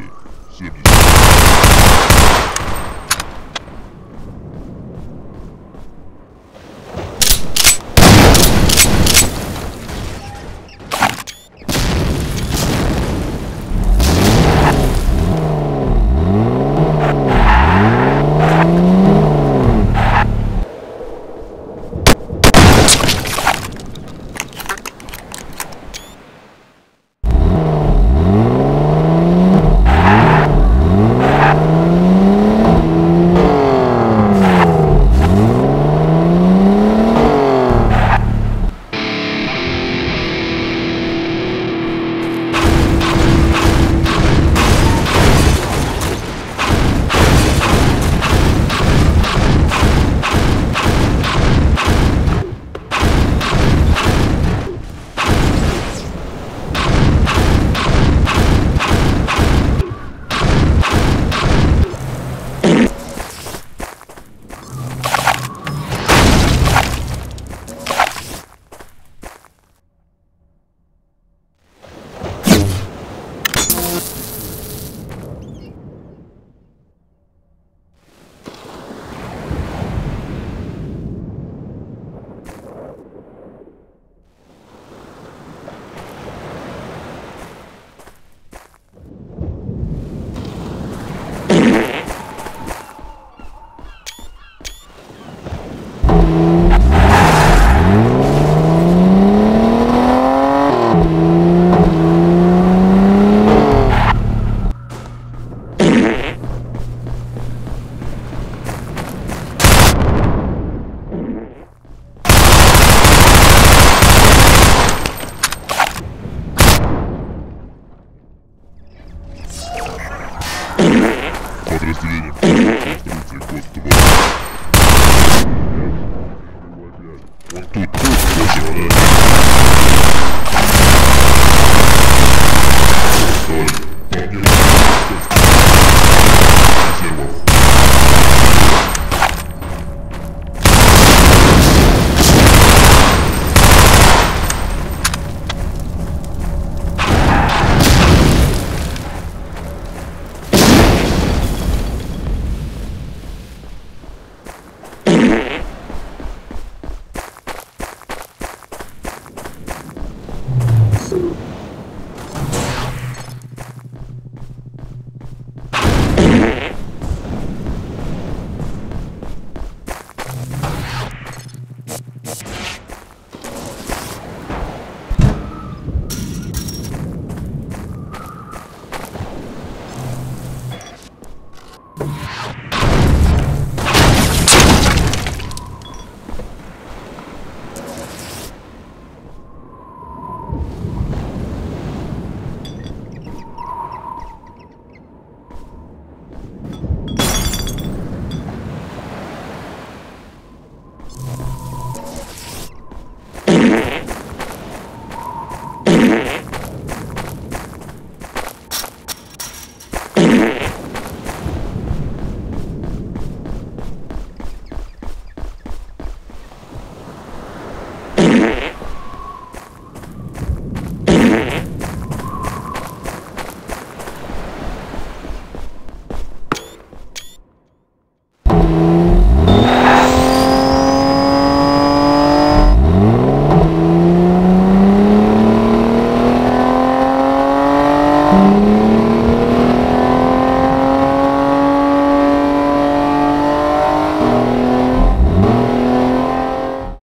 City.